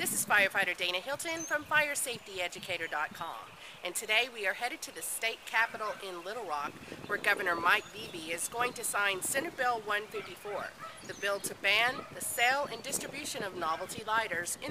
This is firefighter Dana Hilton from FireSafetyEducator.com, and today we are headed to the state capitol in Little Rock, where Governor Mike Beebe is going to sign Senate Bill 154, the bill to ban the sale and distribution of novelty lighters in